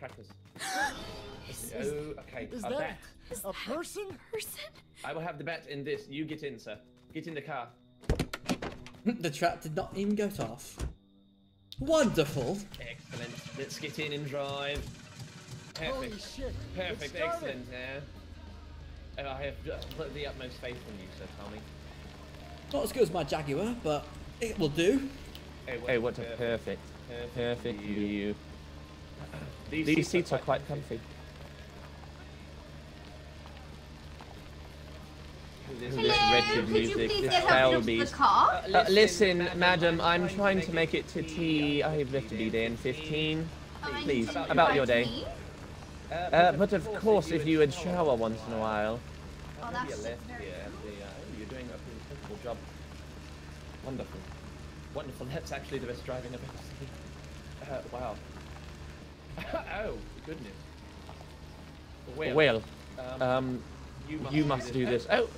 crackers. Is, Oh, okay. is a that bet. a person? person? I will have the bet in this. You get in, sir. Get in the car. the trap did not even go off. Wonderful. Excellent. Let's get in and drive. Holy Perfect. shit. Perfect. It. Excellent. Yeah. And I have uh, put the utmost faith in you, Sir Tommy. Not as good as my Jaguar, but it will do. Hey, what a perfect, perfect view. These seats are quite comfy. This This wretched music, this get foul help to the beast. car? Uh, listen, madam, I'm trying to make it to tea. I have left to be there in 15. Oh, Please, need to about your invite day. me. Uh, but of course, if you would shower once in a while. Oh, that's a left very here. good. The, uh, you're doing a incredible job. Wonderful. Wonderful. That's actually the best driving I've ever seen. Uh, wow. oh, goodness. Well, Well, um, um, you must, you must do this. Oh,